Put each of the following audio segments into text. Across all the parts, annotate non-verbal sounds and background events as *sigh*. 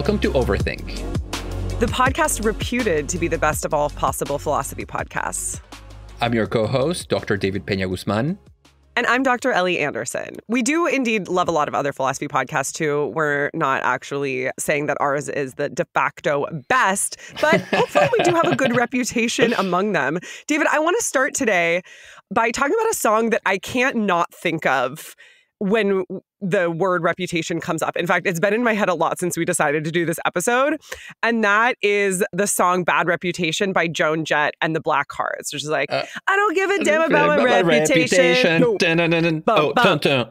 welcome to Overthink, the podcast reputed to be the best of all possible philosophy podcasts. I'm your co host, Dr. David Peña-Guzmán. And I'm Dr. Ellie Anderson. We do indeed love a lot of other philosophy podcasts too. We're not actually saying that ours is the de facto best, but *laughs* hopefully we do have a good reputation among them. David, I want to start today by talking about a song that I can't not think of when the word reputation comes up. In fact, it's been in my head a lot since we decided to do this episode. And that is the song Bad Reputation by Joan Jett and the Blackhearts, which is like, uh, I don't give a damn about my, my reputation. reputation. Dun, dun, dun, oh, dun, dun.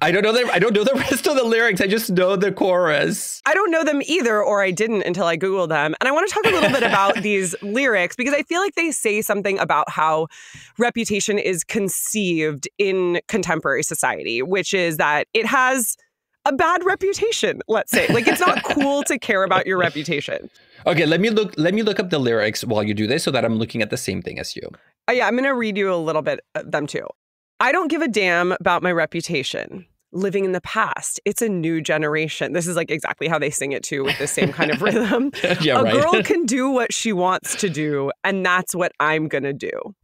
I don't know the I don't know the *laughs* rest of the lyrics. I just know the chorus. I don't know them either, or I didn't until I googled them. And I want to talk a little bit about *laughs* these lyrics because I feel like they say something about how reputation is conceived in contemporary society, which is that it has a bad reputation. Let's say, like it's not cool to care about your reputation. Okay, let me look. Let me look up the lyrics while you do this, so that I'm looking at the same thing as you. Uh, yeah, I'm going to read you a little bit of them too. I don't give a damn about my reputation. Living in the past. It's a new generation. This is like exactly how they sing it too, with the same kind of *laughs* rhythm. *laughs* yeah, a right. girl *laughs* can do what she wants to do, and that's what I'm going to do.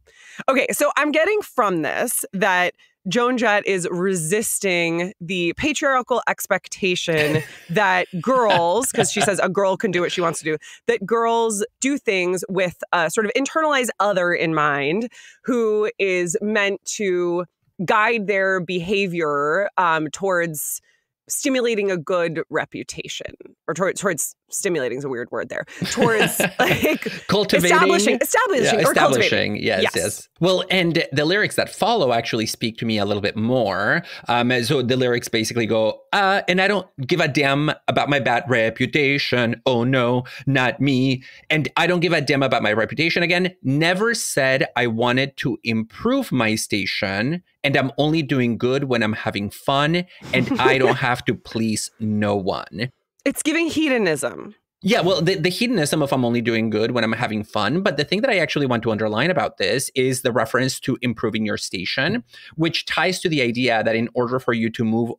Okay, so I'm getting from this that Joan Jett is resisting the patriarchal expectation *laughs* that girls, because she says a girl can do what she wants to do, that girls do things with a sort of internalized other in mind who is meant to guide their behavior um, towards stimulating a good reputation or towards, towards stimulating is a weird word there towards *laughs* like cultivating? establishing establishing yeah, establishing. yes, yes, yes. Well and the lyrics that follow actually speak to me a little bit more. Um so the lyrics basically go uh and i don't give a damn about my bad reputation. Oh no not me. And i don't give a damn about my reputation. Again never said i wanted to improve my station and i'm only doing good when i'm having fun and i don't *laughs* have to please no one it's giving hedonism. Yeah, well, the, the hedonism of I'm only doing good when I'm having fun. But the thing that I actually want to underline about this is the reference to improving your station, which ties to the idea that in order for you to move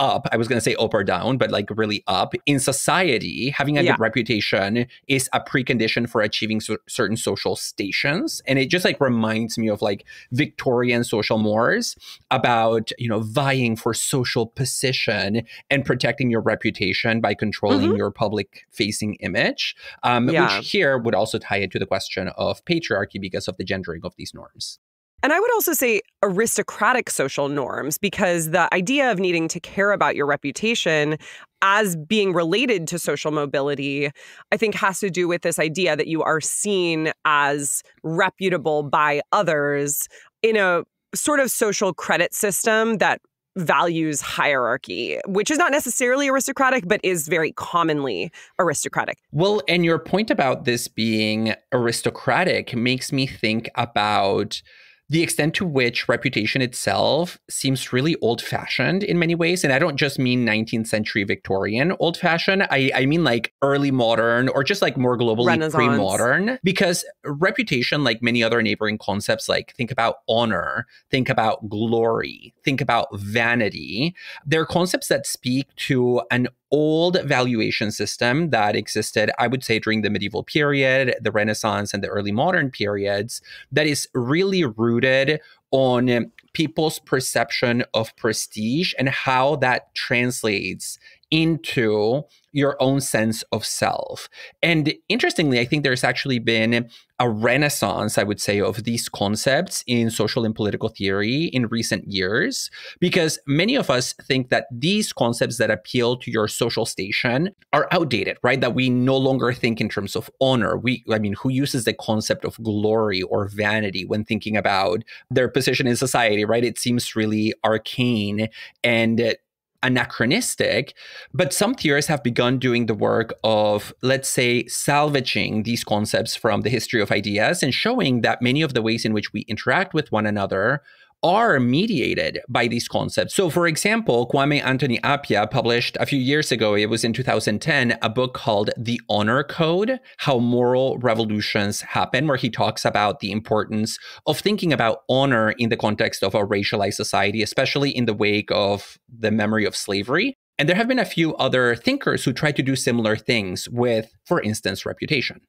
up, I was going to say up or down, but like really up in society, having a yeah. good reputation is a precondition for achieving so- certain social stations. And it just like reminds me of like Victorian social mores about, you know, vying for social position and protecting your reputation by controlling mm-hmm. your public facing image, um, yeah. which here would also tie it to the question of patriarchy because of the gendering of these norms. And I would also say aristocratic social norms, because the idea of needing to care about your reputation as being related to social mobility, I think has to do with this idea that you are seen as reputable by others in a sort of social credit system that values hierarchy, which is not necessarily aristocratic, but is very commonly aristocratic. Well, and your point about this being aristocratic makes me think about the extent to which reputation itself seems really old fashioned in many ways. And I don't just mean 19th century Victorian old fashioned, I, I mean like early modern or just like more globally pre modern. Because reputation, like many other neighboring concepts, like think about honor, think about glory, think about vanity, they're concepts that speak to an old valuation system that existed, I would say, during the medieval period, the Renaissance, and the early modern periods, that is really rooted on people's perception of prestige and how that translates into your own sense of self. And interestingly, I think there's actually been a renaissance, I would say, of these concepts in social and political theory in recent years, because many of us think that these concepts that appeal to your social station are outdated, right? That we no longer think in terms of honor. We, I mean, who uses the concept of glory or vanity when thinking about their position in society, right? It seems really arcane and anachronistic, but some theorists have begun doing the work of, let's say, salvaging these concepts from the history of ideas and showing that many of the ways in which we interact with one another are mediated by these concepts. So, for example, Kwame Anthony Appiah published a few years ago, it was in 2010, a book called The Honor Code How Moral Revolutions Happen, where he talks about the importance of thinking about honor in the context of a racialized society, especially in the wake of the memory of slavery. And there have been a few other thinkers who try to do similar things with, for instance, reputation.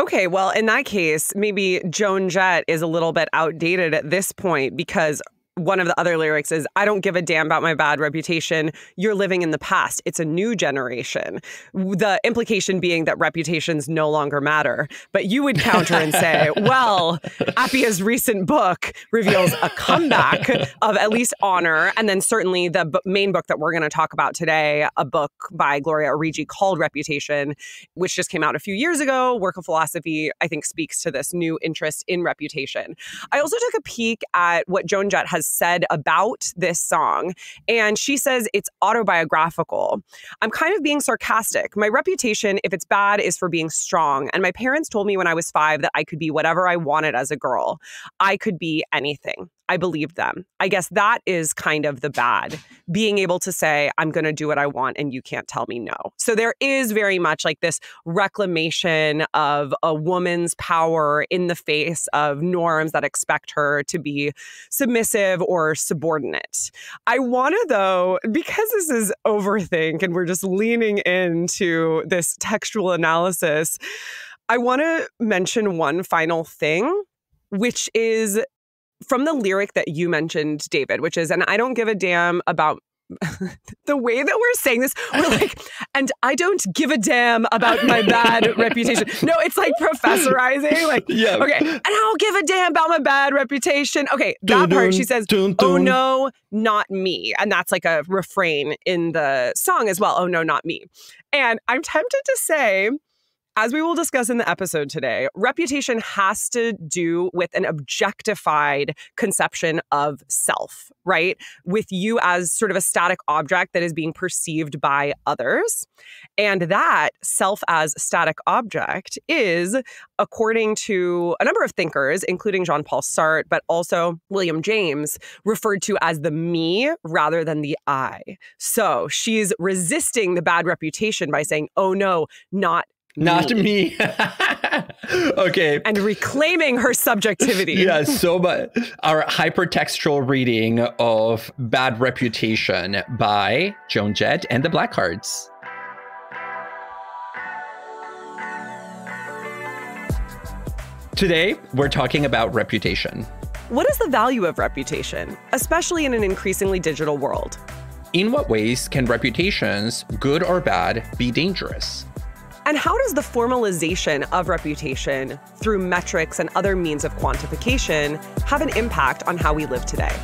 Okay, well, in that case, maybe Joan Jett is a little bit outdated at this point because one of the other lyrics is I don't give a damn about my bad reputation. You're living in the past. It's a new generation. The implication being that reputations no longer matter. But you would counter and say, *laughs* well, Appiah's recent book reveals a comeback of at least honor. And then certainly the b- main book that we're going to talk about today, a book by Gloria Origgi called Reputation, which just came out a few years ago. Work of philosophy, I think, speaks to this new interest in reputation. I also took a peek at what Joan Jett has said about this song. And she says it's autobiographical. I'm kind of being sarcastic. My reputation, if it's bad, is for being strong. And my parents told me when I was five that I could be whatever I wanted as a girl. I could be anything. I believed them. I guess that is kind of the bad, being able to say, I'm going to do what I want and you can't tell me no. So there is very much like this reclamation of a woman's power in the face of norms that expect her to be submissive or subordinate. I want to, though, because this is overthink and we're just leaning into this textual analysis, I want to mention one final thing which is from the lyric that you mentioned, David, which is, and I don't give a damn about *laughs* the way that we're saying this, we're *laughs* like, and I don't give a damn about my bad *laughs* reputation. No, it's like professorizing. Like, yeah. okay, and I don't give a damn about my bad reputation. Okay, that dun, part she says, dun, oh, dun. oh no, not me. And that's like a refrain in the song as well. Oh no, not me. And I'm tempted to say, as we will discuss in the episode today, reputation has to do with an objectified conception of self, right? With you as sort of a static object that is being perceived by others. And that self as static object is, according to a number of thinkers, including Jean Paul Sartre, but also William James, referred to as the me rather than the I. So she's resisting the bad reputation by saying, oh no, not not me. *laughs* okay. And reclaiming her subjectivity. *laughs* yeah, so but our hypertextual reading of Bad Reputation by Joan Jett and the Blackhearts. Today, we're talking about reputation. What is the value of reputation, especially in an increasingly digital world? In what ways can reputations, good or bad, be dangerous? And how does the formalization of reputation through metrics and other means of quantification have an impact on how we live today?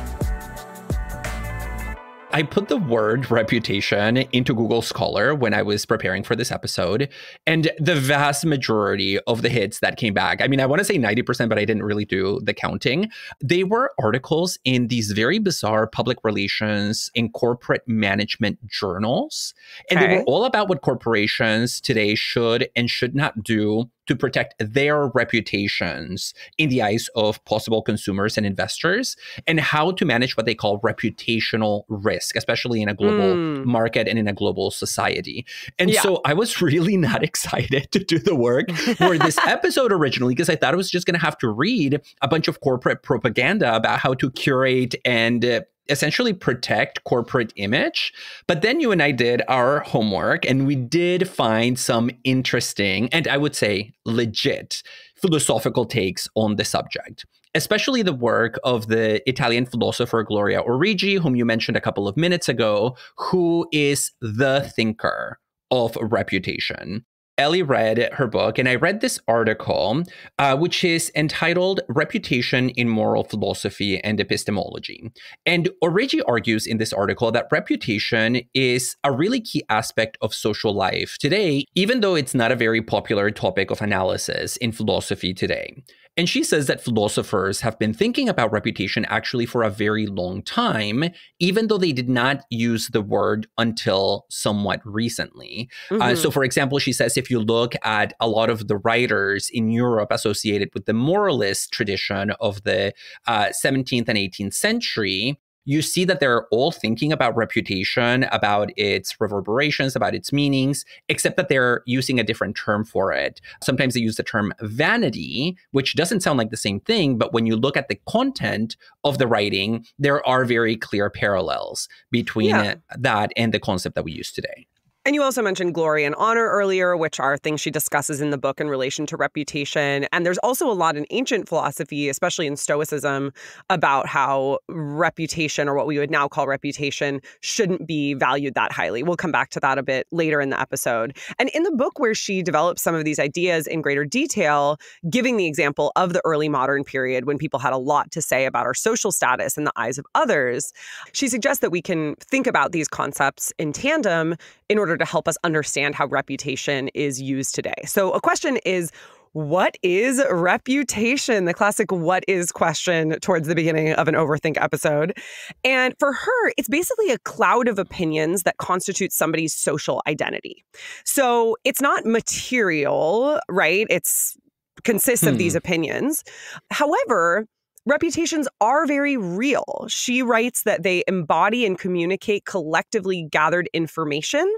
I put the word reputation into Google Scholar when I was preparing for this episode, and the vast majority of the hits that came back, I mean, I want to say 90%, but I didn't really do the counting. They were articles in these very bizarre public relations and corporate management journals. And okay. they were all about what corporations today should and should not do to protect their reputations in the eyes of possible consumers and investors, and how to manage what they call reputational risk, especially in a global mm. market and in a global society. And yeah. so I was *laughs* really not excited to do the work for this *laughs* episode originally because I thought I was just going to have to read a bunch of corporate propaganda about how to curate and uh, essentially protect corporate image. But then you and I did our homework and we did find some interesting and I would say legit philosophical takes on the subject. Especially the work of the Italian philosopher Gloria Origgi, whom you mentioned a couple of minutes ago, who is the thinker of reputation. Ellie read her book, and I read this article, uh, which is entitled Reputation in Moral Philosophy and Epistemology. And Origgi argues in this article that reputation is a really key aspect of social life today, even though it's not a very popular topic of analysis in philosophy today. And she says that philosophers have been thinking about reputation actually for a very long time, even though they did not use the word until somewhat recently. Uh, mm-hmm. Uh, so, for example, she says if you look at a lot of the writers in Europe associated with the moralist tradition of the uh, 17th and 18th century, you see that they're all thinking about reputation, about its reverberations, about its meanings, except that they're using a different term for it. Sometimes they use the term vanity, which doesn't sound like the same thing, but when you look at the content of the writing, there are very clear parallels between yeah. that and the concept that we use today. And you also mentioned glory and honor earlier, which are things she discusses in the book in relation to reputation. And there's also a lot in ancient philosophy, especially in Stoicism, about how reputation, or what we would now call reputation, shouldn't be valued that highly. We'll come back to that a bit later in the episode. And in the book, where she develops some of these ideas in greater detail, giving the example of the early modern period when people had a lot to say about our social status in the eyes of others, she suggests that we can think about these concepts in tandem in order to help us understand how reputation is used today. So, a question is what is reputation? The classic what is question towards the beginning of an overthink episode. And for her, it's basically a cloud of opinions that constitutes somebody's social identity. So it's not material, right? It's consists hmm. of these hmm. opinions. However, reputations are very real. She writes that they embody and communicate collectively gathered information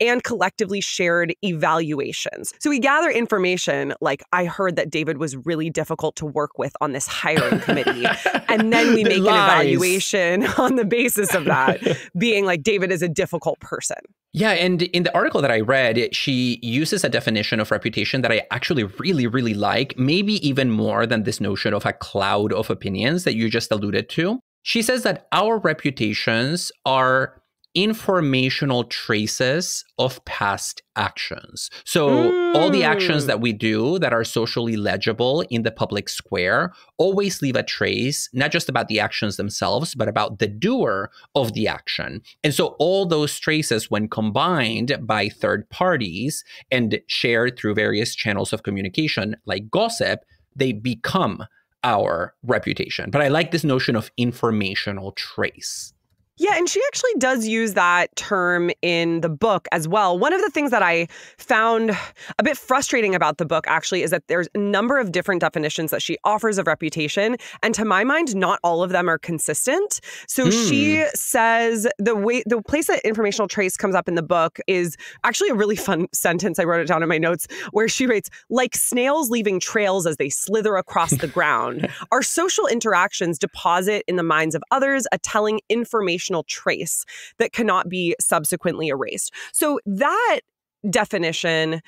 and collectively shared evaluations. So we gather information like I heard that David was really difficult to work with on this hiring committee. and then we *laughs* make an evaluation *laughs* on the basis of that, *laughs* being like David is a difficult person. Yeah, and in the article that I read, she uses a definition of reputation that I actually really, really like, maybe even more than this notion of a cloud of opinions that you just alluded to. She says that our reputations are informational traces of past actions. So, mm. all the actions mm. that we do that are socially legible in the public square always leave a trace, not just about the actions themselves, but about the doer of the action. And so, all those traces, when combined by third parties and shared through various channels of communication, like gossip, they become our reputation. But I like this notion of informational trace. Yeah, and she actually does use that term in the book as well. One of the things that I found a bit frustrating about the book actually is that there's a number of different definitions that she offers of reputation, and to my mind, not all of them are consistent. So mm. she hmm. says the way the place that informational trace comes up in the book is actually a really fun *laughs* sentence. I wrote it down in my notes where she writes, like snails leaving trails as they slither across the *laughs* ground. Our social interactions deposit in the minds of others a telling information trace that cannot be subsequently erased. So that definition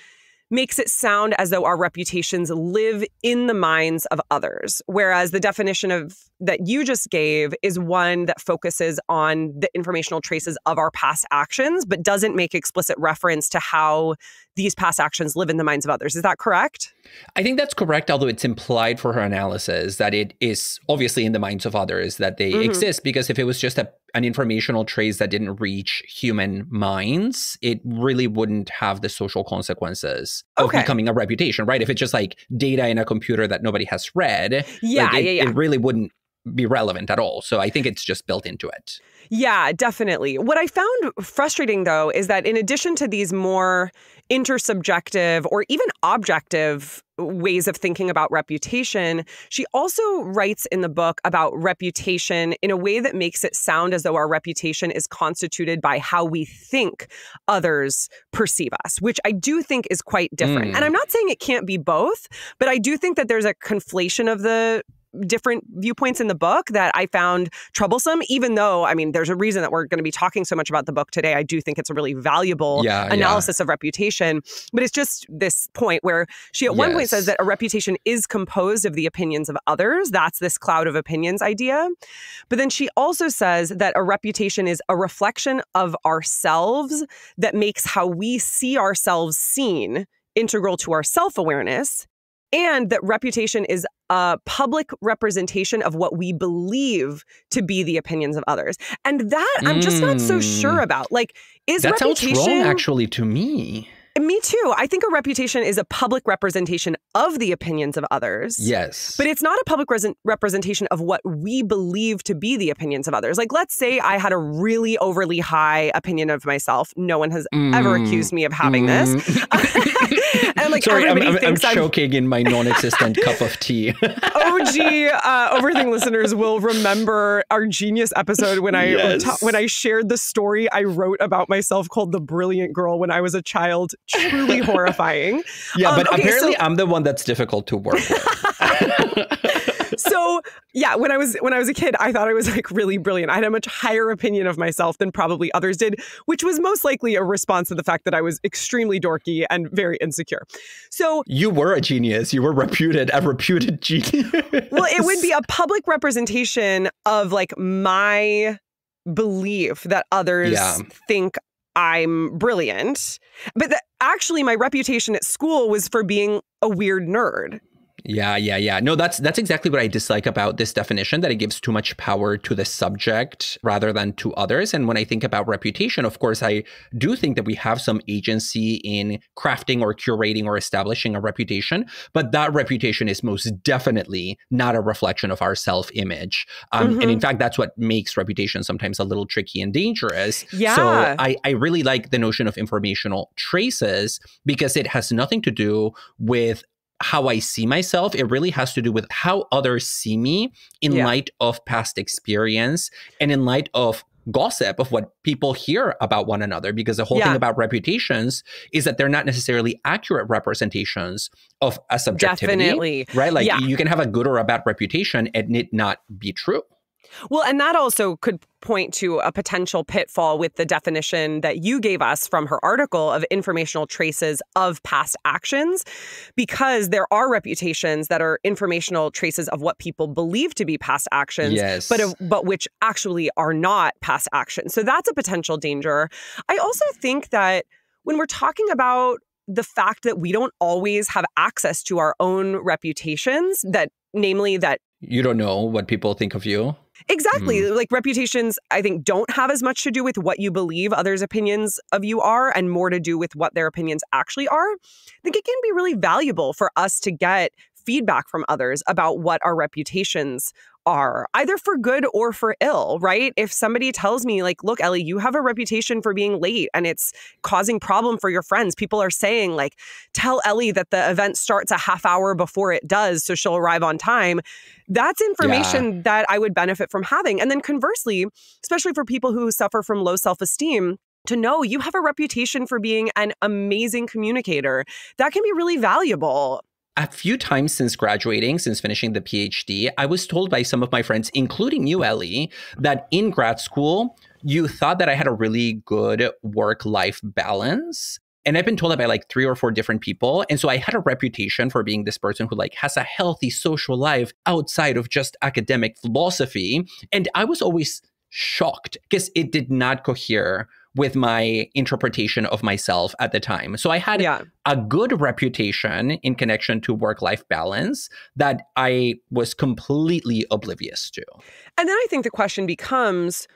makes it sound as though our reputations live in the minds of others whereas the definition of that you just gave is one that focuses on the informational traces of our past actions but doesn't make explicit reference to how these past actions live in the minds of others is that correct i think that's correct although it's implied for her analysis that it is obviously in the minds of others that they mm-hmm. exist because if it was just a an informational trace that didn't reach human minds, it really wouldn't have the social consequences of becoming a reputation, right? If it's just like data in a computer that nobody has read, yeah, like it, yeah, yeah. it really wouldn't be relevant at all. So I think it's just built into it. Yeah, definitely. What I found frustrating though is that in addition to these more intersubjective or even objective ways of thinking about reputation, she also writes in the book about reputation in a way that makes it sound as though our reputation is constituted by how we think others perceive us, which I do think is quite different. Mm. And I'm not saying it can't be both, but I do think that there's a conflation of the different viewpoints in the book that I found troublesome, even though, I mean, there's a reason that we're going to be talking so much about the book today. I do think it's a really valuable yeah, analysis yeah. of reputation. But it's just this point where she at yes. one point says that a reputation is composed of the opinions of others. That's this cloud of opinions idea. But then she also says that a reputation is a reflection of ourselves that makes how we see ourselves seen integral to our self awareness and that reputation is a public representation of what we believe to be the opinions of others. And that I'm just not so sure hmm. about. Like, is that reputation sounds wrong actually to me? Me too. I think a reputation is a public representation of the opinions of others. Yes. But it's not a public res- representation of what we believe to be the opinions of others. Like, let's say I had a really overly high opinion of myself. No one has mm. ever accused me of having mm. this. *laughs* and like Sorry, everybody I'm, thinks I'm, I'm choking in my non-existent *laughs* cup of tea. OG uh, Overthink listeners will remember our genius episode when I yes. when I shared the story I wrote about myself called "The Brilliant Girl" when I was a child. Truly *laughs* horrifying. Yeah, um, but okay, apparently so- I'm the one that's difficult to work with. *laughs* so yeah, when I was when I was a kid, I thought I was like really brilliant. I had a much higher opinion of myself than probably others did, which was most likely a response to the fact that I was extremely dorky and very insecure. So you were a genius. You were reputed a reputed genius. well, it would be a public representation of like my belief that others yeah. think I'm brilliant. But the, actually, my reputation at school was for being a weird nerd. Yeah, yeah, yeah. No, that's that's exactly what I dislike about this definition that it gives too much power to the subject rather than to others. And when I think about reputation, of course, I do think that we have some agency in crafting or curating or establishing a reputation, but that reputation is most definitely not a reflection of our self-image. Um, mm-hmm. And in mm-hmm. fact, that's what makes reputation sometimes a little tricky and dangerous. Yeah. So I, I really like the notion of informational traces because it has nothing to do with how I see myself. It really has to do with how others see me in yeah. light of past experience and in light of gossip of what people hear about one another because the whole yeah. thing about reputations is that they're not necessarily accurate representations of a subjectivity Definitely. right like yeah. you can have a good or a bad reputation and it not be true well, and that also could point to a potential pitfall with the definition that you gave us from her article of informational traces of past actions, because there are reputations that are informational traces of what people believe to be past actions, yes. but, but which actually are not past actions. So that's a potential danger. I also think that when we're talking about the fact that we don't always have access to our own reputations, that namely that you don't know what people think of you Exactly. Mm. Like reputations, I think, don't have as much to do with what you believe others' opinions of you are and more to do with what their opinions actually are. I think it can be really valuable for us to get feedback from others about what our reputations are, either for good or for ill, right? If somebody tells me, like, look, Ellie, you have a reputation for being late and it's causing problem for your friends. People are saying, like, tell Ellie that the event starts a half hour before it does, so she'll arrive on time. That's information yeah. that I would benefit from having. And then conversely, especially for people who suffer from low self esteem, to know you have a reputation for being an amazing communicator. That can be really valuable a few times since graduating, since finishing the PhD, I was told by some of my friends, including you, Ellie, that in grad school, you thought that I had a really good work life balance. And I've been told that by like three or four different people. And so I had a reputation for being this person who like has a healthy social life outside of just academic philosophy. And I was always shocked because it did not cohere with my interpretation of myself at the time. So I had yeah. a good reputation in connection to work life balance that I was completely oblivious to. And then I think the question becomes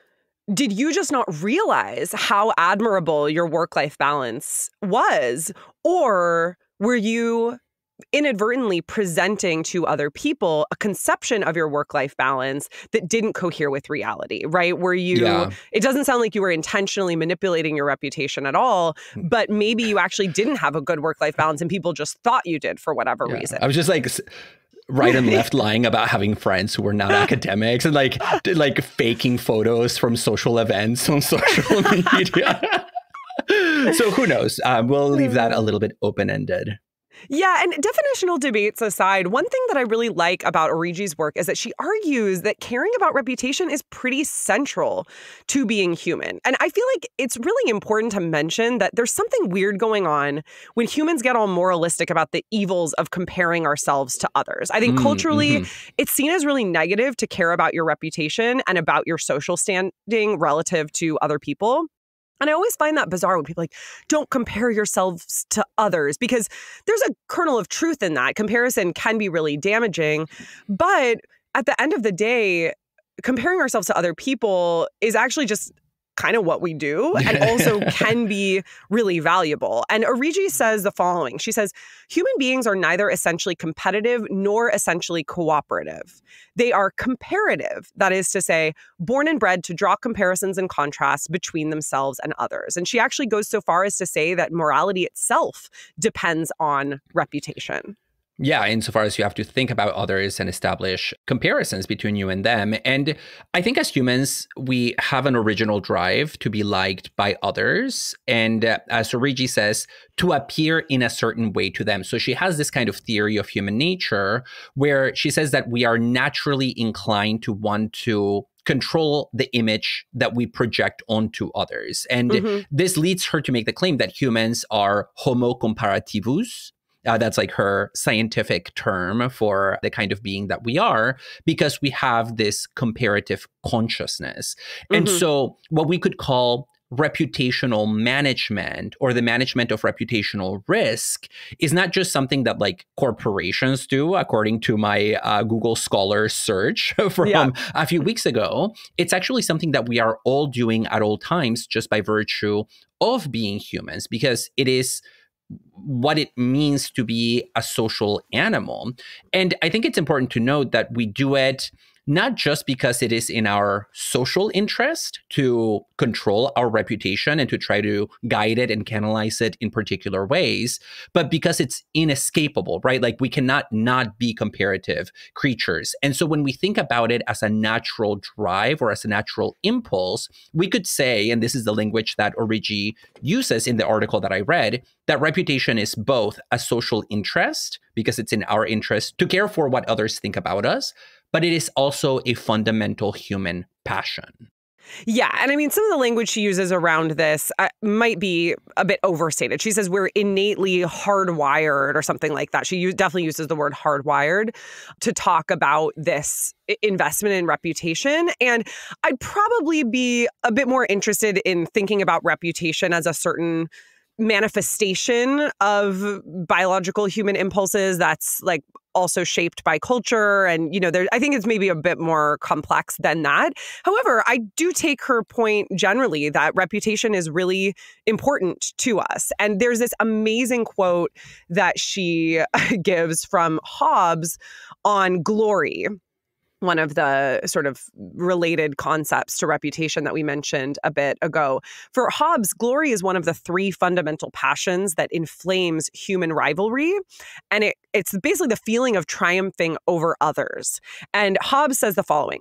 did you just not realize how admirable your work life balance was? Or were you inadvertently presenting to other people a conception of your work life balance that didn't cohere with reality, right? Where you, yeah. it doesn't sound like you were intentionally manipulating your reputation at all, hmm. but maybe you actually didn't have a good work life balance and people just thought you did for whatever yeah. reason. I was just like, right and left *laughs* lying about having friends who were not academics and like like faking photos from social events on *laughs* social media. *laughs* so who knows? Um, we'll leave that a little bit open ended. Yeah, and definitional debates aside, one thing that I really like about Origgi's work is that she argues that caring about reputation is pretty central to being human. And I feel like it's really important to mention that there's something weird going on when humans get all moralistic about the evils of comparing ourselves to others. I think mm, culturally, mm-hmm. it's seen as really negative to care about your reputation and about your social standing relative to other people. And I always find that bizarre when people like, don't compare yourselves to others because there's a kernel of truth in that. Comparison can be really damaging. But at the end of the day, comparing ourselves to other people is actually just kind of what we do *laughs* and also can be really valuable. And Origgi mm-hmm. says the following She says, Human beings are neither essentially competitive nor essentially cooperative. They are comparative, that is to say, born and bred to draw comparisons and contrasts between themselves and others. And she actually goes so far as to say that morality itself depends on reputation. Yeah, insofar as you have to think about others and establish comparisons between you and them. And I think as humans, we have an original drive to be liked by others. And uh, as Origgi says, to appear in a certain way to them. So she has this kind of theory of human nature where she says that we are naturally inclined to want to control the image that we project onto others. And mm-hmm. this leads her to make the claim that humans are homo comparativus. Uh, that's like her scientific term for the kind of being that we are, because we have this comparative consciousness. Mm-hmm. And so, what we could call reputational management or the management of reputational risk is not just something that like corporations do according to my uh, google scholar search *laughs* from yeah. a few weeks ago it's actually something that we are all doing at all times just by virtue of being humans because it is what it means to be a social animal. And i think it's important to note that we do it not just because it is in our social interest to control our reputation and to try to guide it and canalize it in particular ways, but because it's inescapable, right? Like we cannot not be comparative creatures. And so when we think about it as a natural drive or as a natural impulse, we could say, and this is the language that Origgi uses in the article that I read, that reputation is both a social interest because it's in our interest to care for what others think about us, but it is also a fundamental human passion. Yeah. And I mean, some of the language she uses around this uh, might be a bit overstated. She says we're innately hardwired or something like that. She definitely uses the word hardwired to talk about this investment in reputation. And I'd probably be a bit more interested in thinking about reputation as a certain manifestation of biological human impulses that's like also shaped by culture and you know there i think it's maybe a bit more complex than that. However i do take her point generally that reputation is really important to us. And there's this amazing quote that she *laughs* gives from hobbes on glory one of the sort of related concepts to reputation that we mentioned a bit ago. For Hobbes, glory is one of the three fundamental passions that inflames human rivalry. And it, it's basically the feeling of triumphing over others. And Hobbes says the following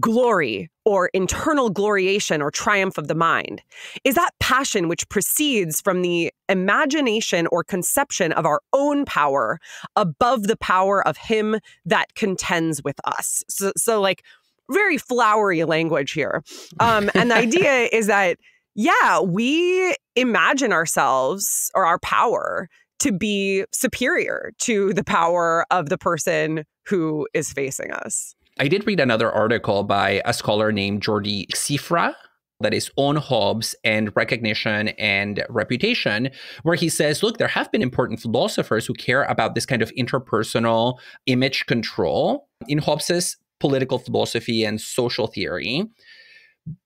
glory or internal gloriation or triumph of the mind is that passion which proceeds from the imagination or conception of our own power above the power of him that contends with us. So, so like very flowery language here. Um, and the idea *laughs* is that, yeah, we imagine ourselves or our power to be superior to the power of the person who is facing us. I did read another article by a scholar named Jordi Cifra that is on Hobbes and recognition and reputation, where he says, look, there have been important philosophers who care about this kind of interpersonal image control in Hobbes's political philosophy and social theory,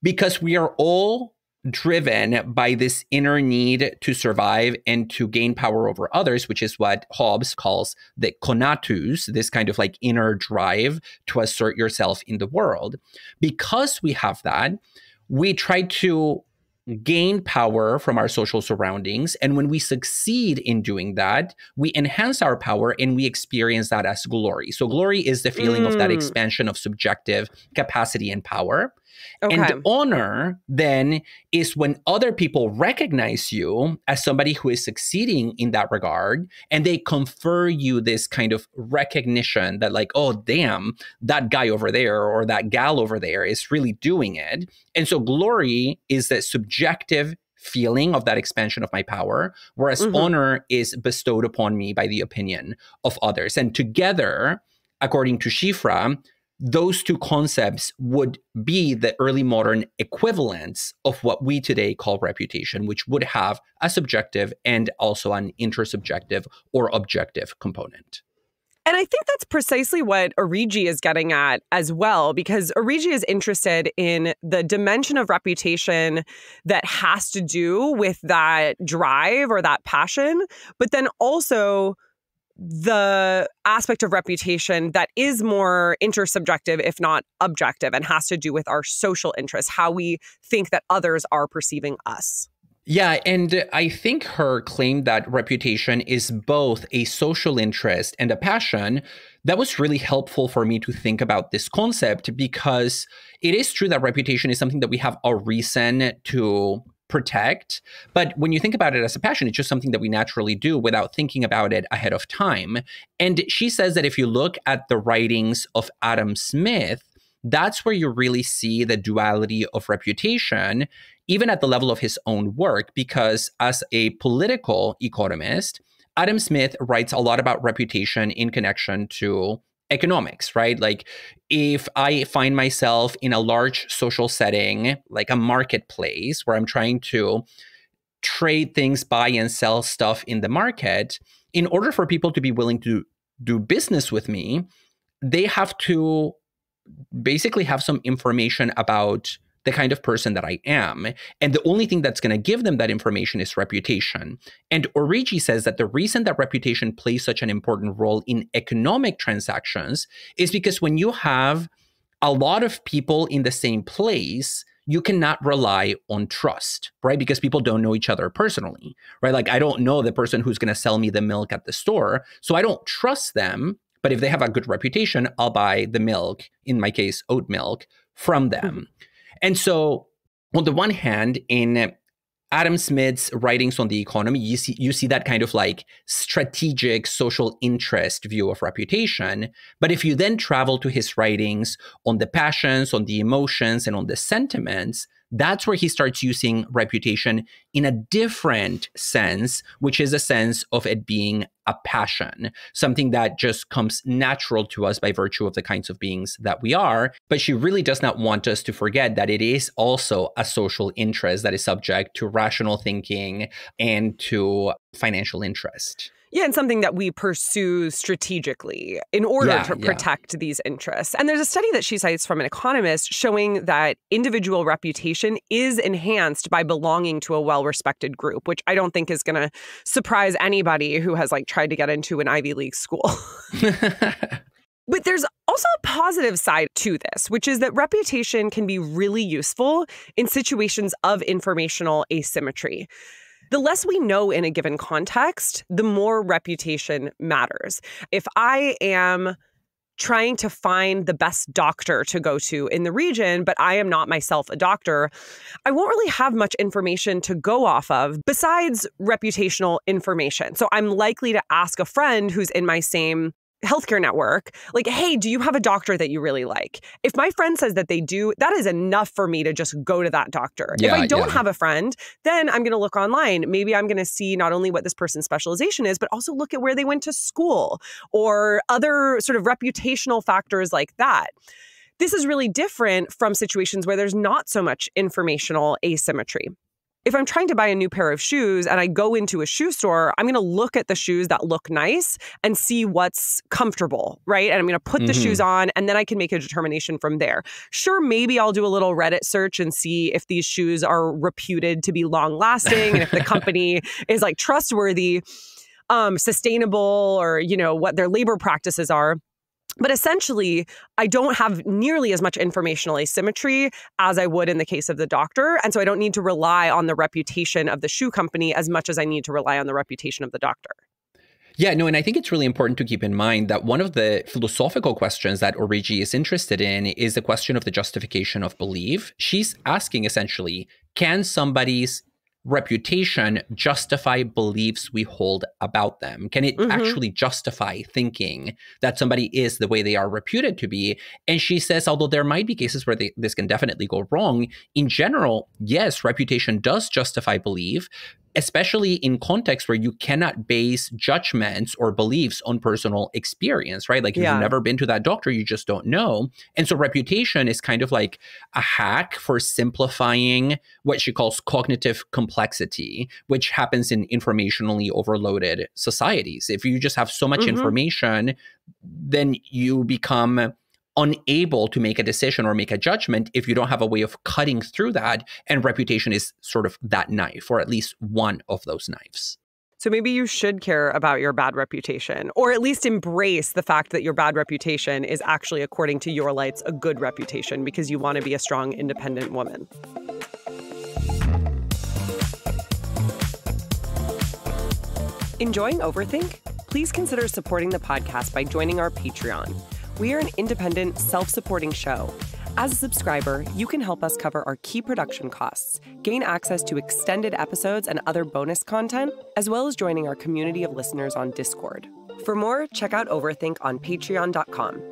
because we are all driven by this inner need to survive and to gain power over others, which is what Hobbes calls the conatus, this kind of like inner drive to assert yourself in the world. Because we have that, we try to gain power from our social surroundings. And when we succeed in doing that, we enhance our power and we experience that as glory. So, glory is the feeling mm. of that mm. expansion of subjective capacity and power. Okay. And honor then is when other people recognize you as somebody who is succeeding in that regard and they confer you this kind of recognition that, like, oh, damn, that guy over there or that gal over there is really doing it. And so glory is that subjective feeling of that expansion of my power, whereas mm-hmm. honor is bestowed upon me by the opinion of others. And together, according to Cifra, those two concepts would be the early modern equivalents of what we today call reputation, which would have a subjective and also an intersubjective or objective component. And I think that's precisely what Origgi is getting at as well, because Origgi is interested in the dimension of reputation that has to do with that drive or that passion, but then also the aspect of reputation that is more intersubjective, if not objective, and has to do with our social interests, how we think that others are perceiving us. Yeah, and I think her claim that reputation is both a social interest and a passion, that was really helpful for me to think about this concept because it is true that reputation is something that we have a reason to protect. But when you think about it as a passion, it's just something that we naturally do without thinking about it ahead of time. And she says that if you look at the writings of Adam Smith, that's where you really see the duality of reputation even at the level of his own work, because as a political economist, Adam Smith writes a lot about reputation in connection to economics, right? Like if I find myself in a large social setting, like a marketplace where I'm trying to trade things, buy and sell stuff in the market, in order for people to be willing to do business with me, they have to basically have some information about the kind of person that I am. And the only thing that's going to give them that information is reputation. And Origgi says that the reason that reputation plays such an important role in economic transactions is because when you have a lot of people in the same place, you cannot rely on trust, right? Because people don't know each other personally, right? Like, I don't know the person who's going to sell me the milk at the store. So I don't trust them. But if they have a good reputation, I'll buy the milk, in my case, oat milk, from them. Mm-hmm. And so, on the one hand, in Adam Smith's writings on the economy, you see you see that kind of like strategic social interest view of reputation. But if you then travel to his writings on the passions, on the emotions, and on the sentiments, that's where he starts using reputation in a different sense, which is a sense of it being a passion, something that just comes natural to us by virtue of the kinds of beings that we are. But she really does not want us to forget that it is also a social interest that is subject to rational thinking and to financial interest. Yeah, and something that we pursue strategically in order yeah, to protect yeah. these interests. And there's a study that she cites from an economist showing that individual reputation is enhanced by belonging to a well respected group, which I don't think is going to surprise anybody who has like tried to get into an Ivy League school. *laughs* But there's also a positive side to this, which is that reputation can be really useful in situations of informational asymmetry. The less we know in a given context, the more reputation matters. If I am trying to find the best doctor to go to in the region, but I am not myself a doctor, I won't really have much information to go off of besides reputational information. So I'm likely to ask a friend who's in my same healthcare network, like, hey, do you have a doctor that you really like? If my friend says that they do, that is enough for me to just go to that doctor. Yeah, if I don't yeah. have a friend, then I'm going to look online. Maybe I'm going to see not only what this person's specialization is, but also look at where they went to school or other sort of reputational factors like that. This is really different from situations where there's not so much informational asymmetry if I'm trying to buy a new pair of shoes and I go into a shoe store, I'm going to look at the shoes that look nice and see what's comfortable, right? And I'm going to put mm-hmm. the shoes on and then I can make a determination from there. Sure, maybe I'll do a little Reddit search and see if these shoes are reputed to be long lasting and if the *laughs* company is like trustworthy, um, sustainable, or, you know, what their labor practices are. But essentially, I don't have nearly as much informational asymmetry as I would in the case of the doctor. And so I don't need to rely on the reputation of the shoe company as much as I need to rely on the reputation of the doctor. Yeah, no, and I think it's really important to keep in mind that one of the philosophical questions that Origgi is interested in is the question of the justification of belief. She's asking essentially, can somebody's reputation justify beliefs we hold about them? Can it mm-hmm. actually justify thinking that somebody is the way they are reputed to be? And she says, although there might be cases where they, this can definitely go wrong, in general, yes, reputation does justify belief especially in contexts where you cannot base judgments or beliefs on personal experience, right? Like if yeah. you've never been to that doctor, you just don't know. And so reputation is kind of like a hack for simplifying what she calls cognitive complexity, which happens in informationally overloaded societies. If you just have so much mm-hmm. information, then you become unable to make a decision or make a judgment if you don't have a way of cutting through that. And reputation is sort of that knife, or at least one of those knives. So maybe you should care about your bad reputation, or at least embrace the fact that your bad reputation is actually, according to your lights, a good reputation because you want to be a strong, independent woman. Enjoying Overthink? Please consider supporting the podcast by joining our Patreon. We are an independent, self supporting show. As a subscriber, you can help us cover our key production costs, gain access to extended episodes and other bonus content, as well as joining our community of listeners on Discord. For more, check out Overthink on patreon.com.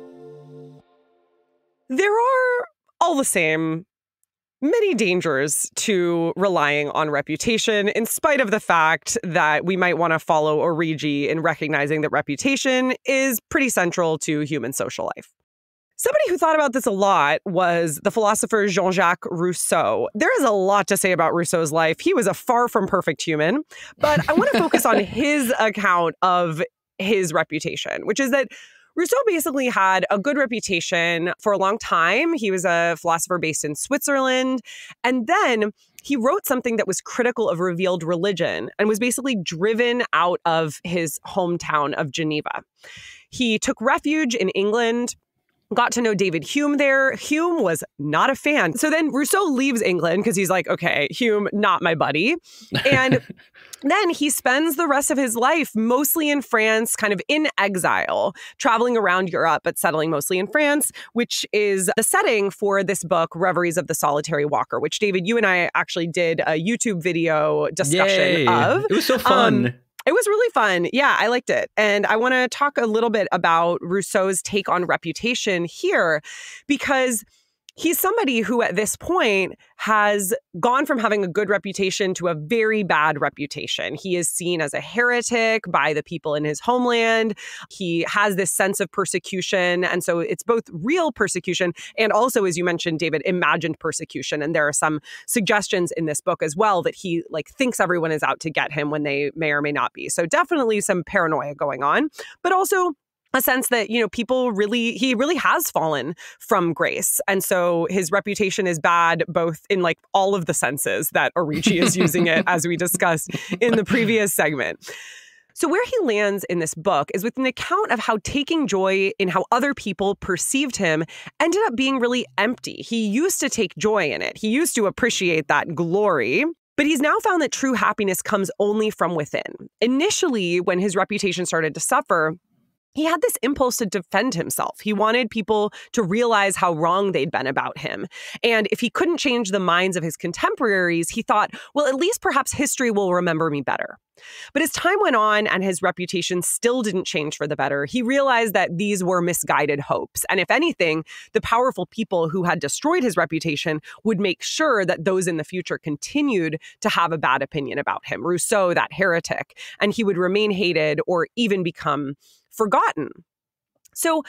There are all the same many dangers to relying on reputation, in spite of the fact that we might want to follow Origgi in recognizing that reputation is pretty central to human social life. Somebody who thought about this a lot was the philosopher Jean Jacques Rousseau. There is a lot to say about Rousseau's life. He was a far from perfect human, but I want to focus on *laughs* his account of his reputation, which is that Rousseau basically had a good reputation for a long time. He was a philosopher based in Switzerland. And then he wrote something that was critical of revealed religion and was basically driven out of his hometown of Geneva. He took refuge in England got to know David Hume there. Hume was not a fan. So then Rousseau leaves England because he's like, okay, Hume, not my buddy. And *laughs* then he spends the rest of his life mostly in France, kind of in exile, traveling around Europe, but settling mostly in France, which is the setting for this book, Reveries of the Solitary Walker, which David, you and I actually did a YouTube video discussion Yay. of. It was so fun. Um, it was really fun. Yeah, I liked it. And I want to talk a little bit about Rousseau's take on reputation here because he's somebody who at this point has gone from having a good reputation to a very bad reputation. He is seen as a heretic by the people in his homeland. He has this sense of persecution. And so it's both real persecution and also, as you mentioned, David, imagined persecution. And there are some suggestions in this book as well that he like thinks everyone is out to get him when they may or may not be. So definitely some paranoia going on, but also a sense that you know people really he really has fallen from grace and so his reputation is bad both in like all of the senses that Origgi is using it as we discussed in the previous segment so, where he lands in this book is with an account of how taking joy in how other people perceived him ended up being really empty. He used to take joy in it, he used to appreciate that glory. But he's now found that true happiness comes only from within. Initially, when his reputation started to suffer, he had this impulse to defend himself. He wanted people to realize how wrong they'd been about him. And if he couldn't change the minds of his contemporaries, he thought, well, at least perhaps history will remember me better. But as time went on and his reputation still didn't change for the better, he realized that these were misguided hopes. And if anything, the powerful people who had destroyed his reputation would make sure that those in the future continued to have a bad opinion about him. Rousseau, that heretic, and he would remain hated or even become forgotten. So,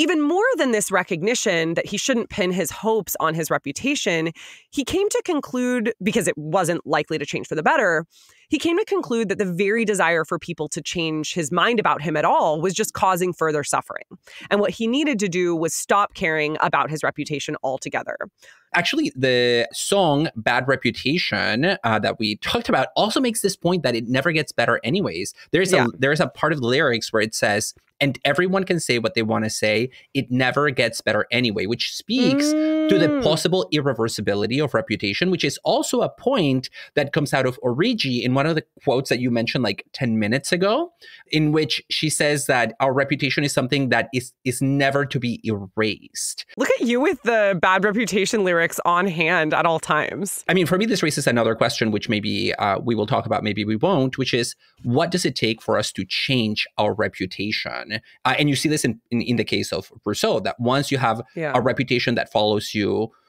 even more than this recognition that he shouldn't pin his hopes on his reputation, he came to conclude, because it wasn't likely to change for the better, he came to conclude that the very desire for people to change his mind about him at all was just causing further suffering. And what he needed to do was stop caring about his reputation altogether. Actually, the song Bad Reputation uh, that we talked about also makes this point that it never gets better anyways. There's yeah. a there's a part of the lyrics where it says and everyone can say what they want to say. It never gets better anyway, which speaks. To the mm. possible irreversibility of reputation, which is also a point that comes out of Origgi in one of the quotes that you mentioned like 10 minutes ago, in which she says that our reputation is something that is is never to be erased. Look at you with the bad reputation lyrics on hand at all times. I mean, for me, this raises another question, which maybe uh, we will talk about, maybe we won't, which is what does it take for us to change our reputation? Uh, and you see this in, in, in, the case of Rousseau, that once you have yeah. a reputation that follows you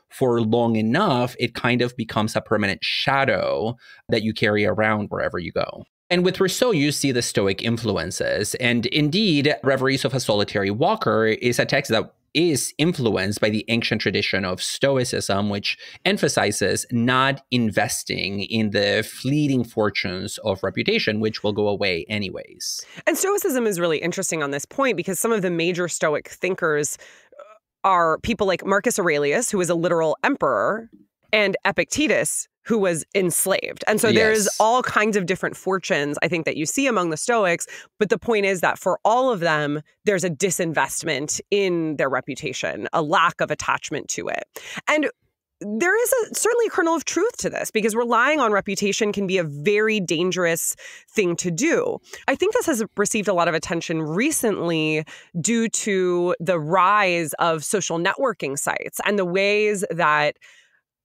for long enough, it kind of becomes a permanent shadow that you carry around wherever you go. And with Rousseau, you see the Stoic influences. And indeed, Reveries of a Solitary Walker is a text that is influenced by the ancient tradition of Stoicism, which emphasizes not investing in the fleeting fortunes of reputation, which will go away anyways. And Stoicism is really interesting on this point because some of the major Stoic thinkers are people like Marcus Aurelius, who was a literal emperor, and Epictetus, who was enslaved. And so yes. there's all kinds of different fortunes, I think, that you see among the Stoics. But the point is that for all of them, there's a disinvestment in their reputation, a lack of attachment to it. And there is a certainly a kernel of truth to this because relying on reputation can be a very dangerous thing to do. I think this has received a lot of attention recently due to the rise of social networking sites and the ways that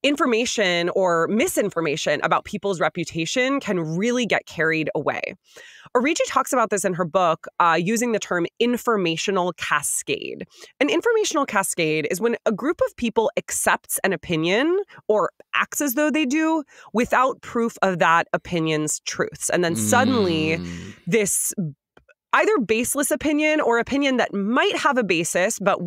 information or misinformation about people's reputation can really get carried away. Origgi talks about this in her book uh, using the term informational cascade. An informational cascade is when a group of people accepts an opinion or acts as though they do without proof of that opinion's truths. And then suddenly, mm. this either baseless opinion or opinion that might have a basis, but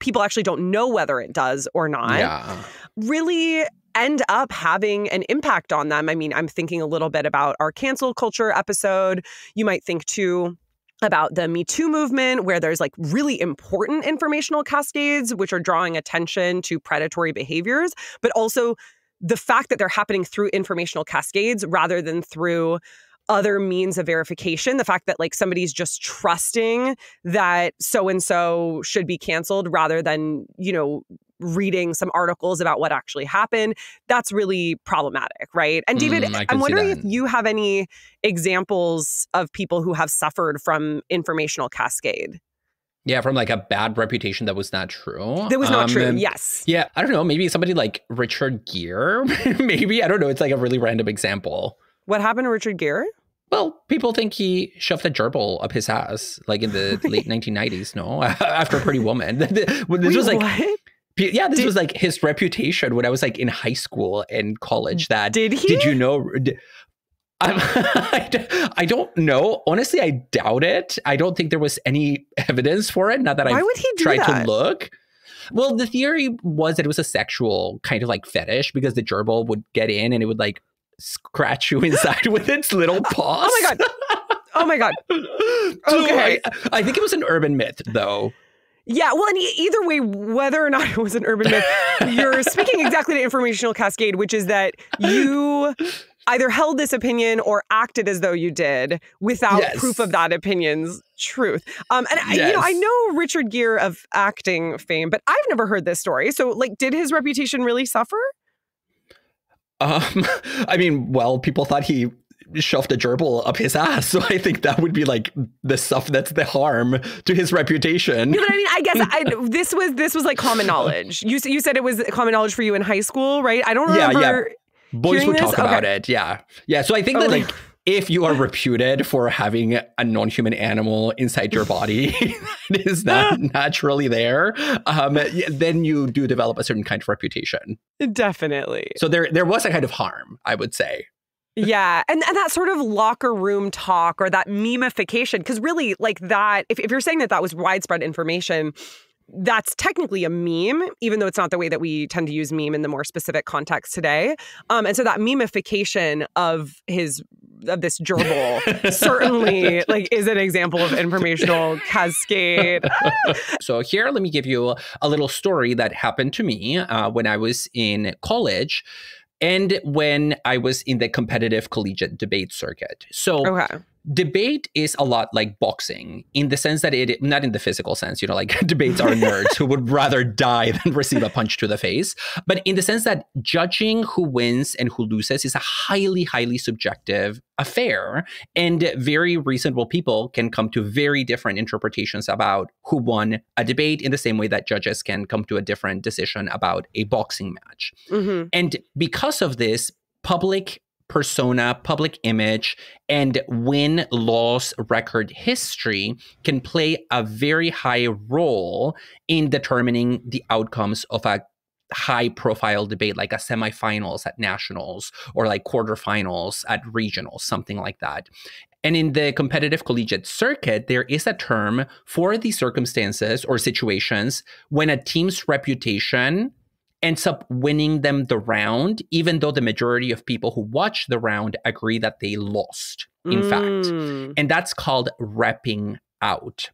people actually don't know whether it does or not, yeah. really end up having an impact on them. I mean, I'm thinking a little bit about our cancel culture episode. You might think too about the Me Too movement, where there's like really important informational cascades, which are drawing attention to predatory behaviors, but also the fact that they're happening through informational cascades rather than through other means of verification. The fact that like somebody's just trusting that so and so should be canceled rather than, you know, reading some articles about what actually happened. That's really problematic, right? And David, mm, I'm wondering if you have any examples of people who have suffered from informational cascade. Yeah, from like a bad reputation that was not true. That was not um, true. Yes. Yeah, I don't know. Maybe somebody like Richard Gere. *laughs* maybe I don't know. It's like a really random example. What happened to Richard Gere? Well, people think he shoved a gerbil up his ass, like in the *laughs* late 1990s. No, *laughs* after a Pretty Woman. *laughs* this Wait, was like, what? yeah, this did, was like his reputation when I was like in high school and college. Mm, that did he? Did you know? Did, I don't know. Honestly, I doubt it. I don't think there was any evidence for it. Not that I tried that? to look. Well, the theory was that it was a sexual kind of like fetish because the gerbil would get in and it would like scratch you *laughs* inside with its little paws. *laughs* Oh my god. Oh my god. *laughs* Okay. I, I think it was an urban myth though. Yeah, well, and either way, whether or not it was an urban myth, you're speaking exactly to informational cascade, which is that you either held this opinion or acted as though you did without yes. proof of that opinion's truth. Um, and yes. I, you know, I know Richard Gere of acting fame, but I've never heard this story. So, like, did his reputation really suffer? Um, *laughs* I mean, well, people thought he shoved a gerbil up his ass. So I think that would be like the stuff that's the harm to his reputation. You know what I mean? I guess I, *laughs* this was this was like common knowledge. You you said it was common knowledge for you in high school, right? I don't remember. Yeah, yeah. Boys would this. talk okay. about it. Yeah, yeah. So I think oh. that like if you are reputed for having a non-human animal inside your body *laughs* that is not *laughs* naturally there, um, then you do develop a certain kind of reputation. Definitely. So there, there was a kind of harm, I would say. yeah. And, and that sort of locker room talk or that memification, because really, like that, if, if you're saying that that was widespread information, that's technically a meme, even though it's not the way that we tend to use meme in the more specific context today. Um, and so that memification of his this gerbil *laughs* certainly like is an example of informational cascade. *laughs* so here, let me give you a little story that happened to me uh, when I was in college and when I was in the competitive collegiate debate circuit. So okay debate is a lot like boxing in the sense that it not in the physical sense you know like *laughs* debates are nerds who would rather die than receive a punch to the face but in the sense that judging who wins and who loses is a highly highly subjective affair and very reasonable people can come to very different interpretations about who won a debate in the same way that judges can come to a different decision about a boxing match mm-hmm. and because of this public persona, public image, and win loss record history can play a very high role in determining the outcomes of a high profile debate like a semifinals at nationals or like quarterfinals at regionals something like that. And in the competitive collegiate circuit, there is a term for the circumstances or situations when a team's reputation ends up winning them the round, even though the majority of people who watch the round agree that they lost, in mm. fact. And that's called repping out.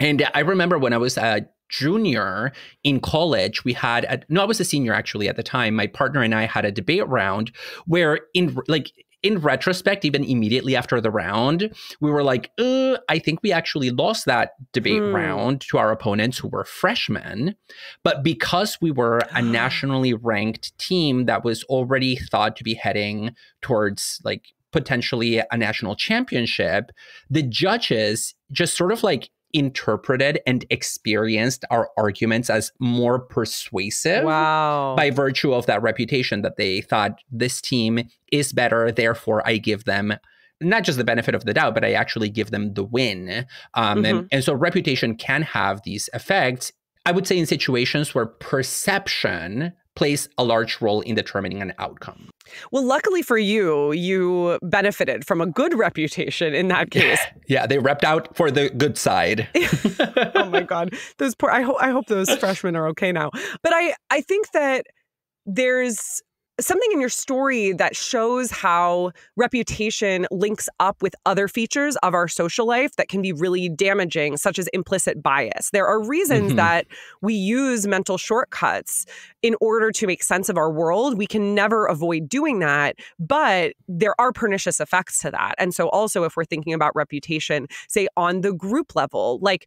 And I remember when I was a junior in college, we had, a, no, I was a senior actually at the time. My partner and I had a debate round where, in like, in retrospect, even immediately after the round, we were like, uh, I think we actually lost that debate hmm. round to our opponents who were freshmen. But because we were a *gasps* nationally ranked team that was already thought to be heading towards like potentially a national championship, the judges just sort of like interpreted and experienced our arguments as more persuasive wow. by virtue of that reputation that they thought this team is better therefore i give them not just the benefit of the doubt but i actually give them the win um, mm-hmm. and, and so reputation can have these effects i would say in situations where perception plays a large role in determining an outcome. Well, luckily for you, you benefited from a good reputation in that *laughs* case. yeah, they repped out for the good side. *laughs* oh my god, those poor. I hope I hope those *laughs* freshmen are okay now. But I I think that there's something in your story that shows how reputation links up with other features of our social life that can be really damaging, such as implicit bias. There are reasons mm-hmm. that we use mental shortcuts in order to make sense of our world. We can never avoid doing that, but there are pernicious effects to that. And so, also, if we're thinking about reputation, say on the group level, like,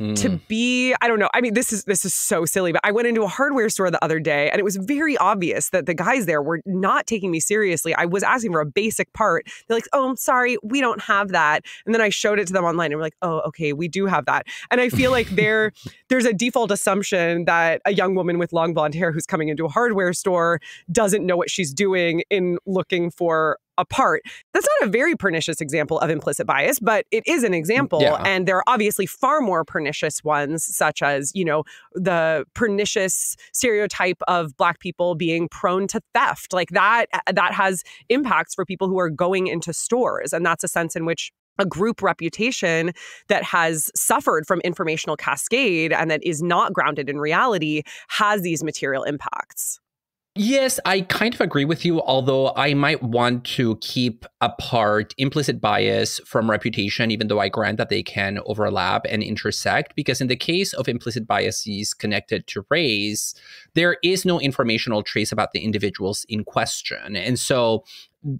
to mm. be i don't know i mean this is this is so silly but i went into a hardware store the other day and it was very obvious that the guys there were not taking me seriously. I was asking for a basic part. They're like oh i'm sorry we don't have that. And then i showed it to them online and we're like oh okay we do have that. And i feel like *laughs* there there's a default assumption that a young woman with long blonde hair who's coming into a hardware store doesn't know what she's doing in looking for apart. That's not a very pernicious example of implicit bias, but it is an mm, example. Yeah. And there are obviously far more pernicious ones, such as, you know, the pernicious stereotype of Black people being prone to theft. Like that, uh, that has impacts for people who are going into stores. And that's a sense in which a group reputation that has suffered from informational cascade and that is not grounded in reality has these material impacts. Yes, I kind of agree with you, although I might want to keep apart implicit bias from reputation, even though I grant that they can overlap and intersect. Because in the case of implicit biases connected to race, there is no informational trace about the individuals in question. And so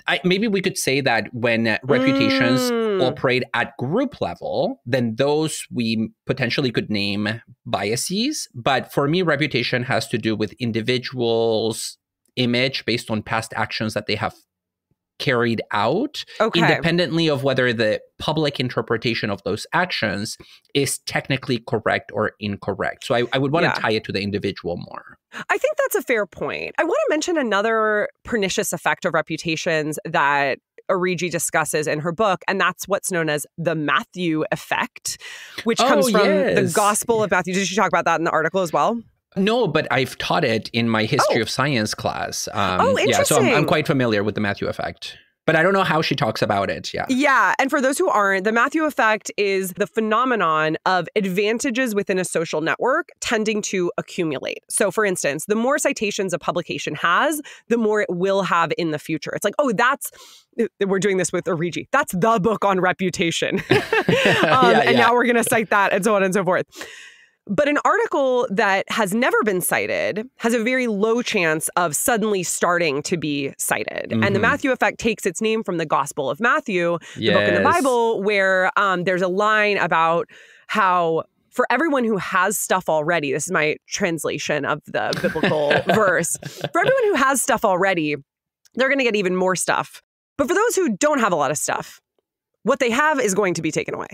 I, maybe we could say that when reputations mm. operate at group level, then those we potentially could name biases. But for me, reputation has to do with individuals' image based on past actions that they have carried out okay. independently of whether the public interpretation of those actions is technically correct or incorrect. So I, I would want yeah. to tie it to the individual more. I think that's a fair point. I want to mention another pernicious effect of reputations that Origgi discusses in her book, and that's what's known as the Matthew effect, which oh, comes oh, from yes. the Gospel of Matthew. Did you talk about that in the article as well? No, but I've taught it in my history oh. of science class. Um, oh, interesting. Yeah, so I'm, I'm quite familiar with the Matthew effect but I don't know how she talks about it. Yeah. Yeah. And for those who aren't, the Matthew effect is the phenomenon of advantages within a social network tending to accumulate. So, for instance, the more citations a publication has, the more it will have in the future. It's like, oh, that's we're doing this with Origgi. That's the book on reputation. *laughs* *laughs* um, yeah, and now we're going to cite that and so on and so forth. But an article that has never been cited has a very low chance of suddenly starting to be cited. Mm-hmm. And the mm-hmm. Matthew effect takes its name from the Gospel of Matthew, the yes. book in the Bible, where um, there's a line about how for everyone who has stuff already, this is my translation of the biblical *laughs* verse. For everyone who has stuff already, they're going to get even more stuff. But for those who don't have a lot of stuff, what they have is going to be taken away.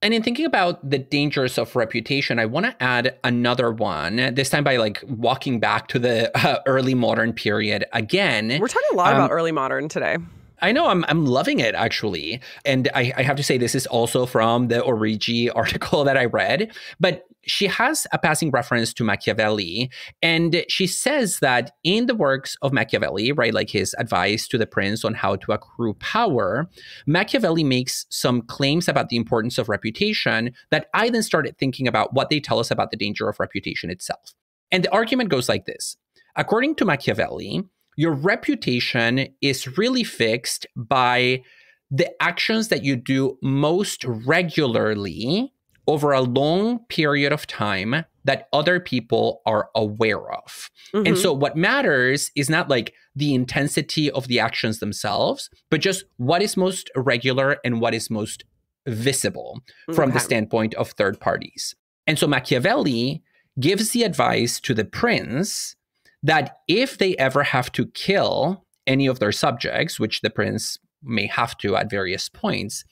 And in thinking about the dangers of reputation, I want to add another one, this time by like walking back to the *laughs* uh, early modern period again. We're talking a lot um, about early modern today. I know I'm I'm loving it actually, and I, I have to say this is also from the Origgi article *laughs* that I read. But she has a passing reference to Machiavelli, and she says that in the works of Machiavelli, right, like his advice to the prince on how to accrue power, Machiavelli makes some claims about the importance of reputation that I then started thinking about what they tell us about the danger of reputation itself. And the argument goes like this: according to Machiavelli your reputation is really fixed by the actions that you do most regularly over a long period of time that other people are aware of. Mm-hmm. And so what matters is not like the intensity of the actions themselves, but just what is most regular and what is most visible from okay. the standpoint of third parties. And so Machiavelli gives the advice to the prince that if they ever have to kill any of their subjects, which the prince may have to at various points,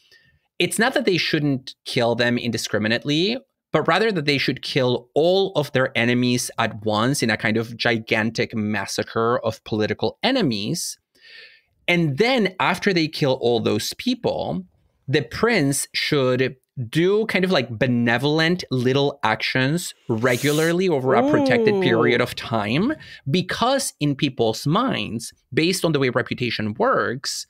it's not that they shouldn't kill them indiscriminately, but rather that they should kill all of their enemies at once in a kind of gigantic massacre of political enemies. And then after they kill all those people, the prince should do kind of like benevolent little actions regularly over a protected period of time because in people's minds based on the way reputation works